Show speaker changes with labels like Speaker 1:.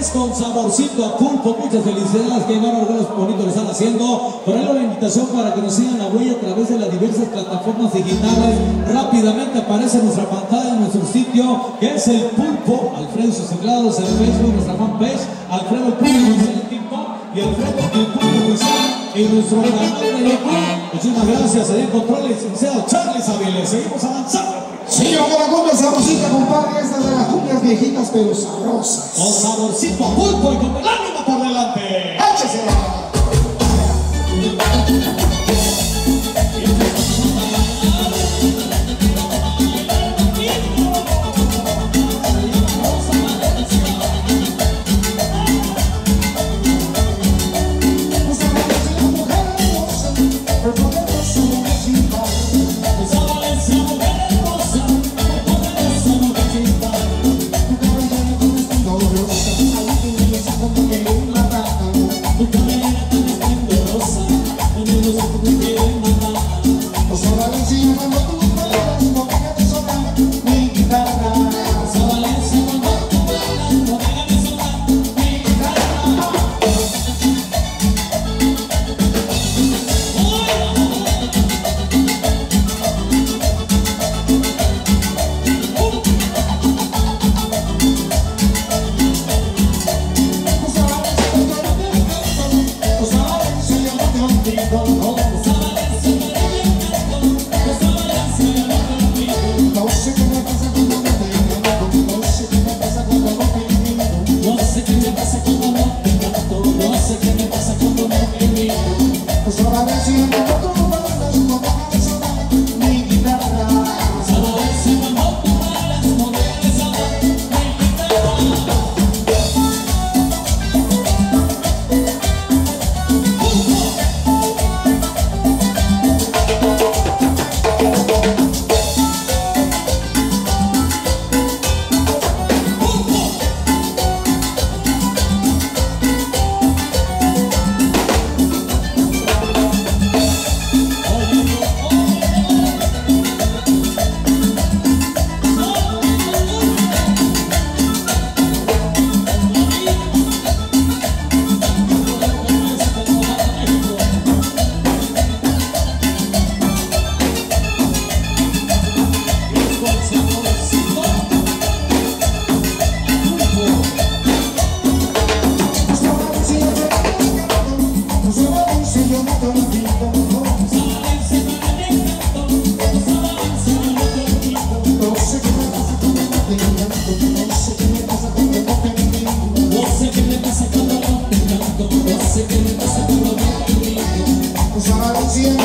Speaker 1: Tamales con saborcito a pulpo. Muchas felicidades que van algunos bonitos lo están haciendo. Por ahí la invitación para que nos sigan la huella a través de las diversas plataformas digitales. Rápidamente aparece nuestra pantalla, en nuestro sitio, que es el pulpo. Alfredo sus teclados en Facebook, nuestra fanpage. Alfredo Pulpo en TikTok y Alfredo el Pulpo Oficial en nuestro canal de YouTube. Muchísimas gracias. Ahí en control, licenciado Charles Aviles. Seguimos avanzando.
Speaker 2: Sí, yo la cumbia sabrosita, compadre, esta de las cumbias viejitas pero sabrosas.
Speaker 1: Con saborcito a pulpo y con el ánimo por delante.
Speaker 2: ¡Échese!
Speaker 3: Pues ahora sí,